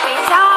等一。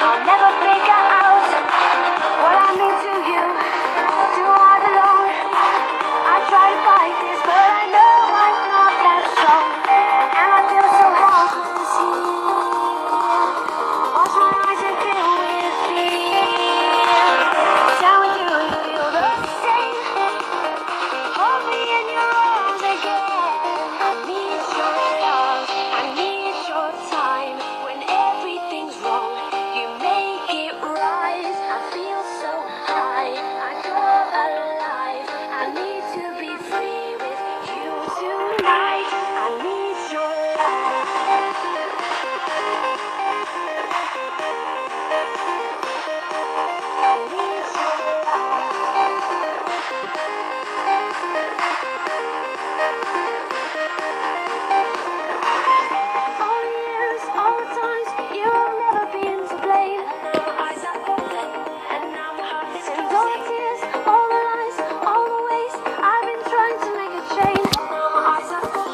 I'll never be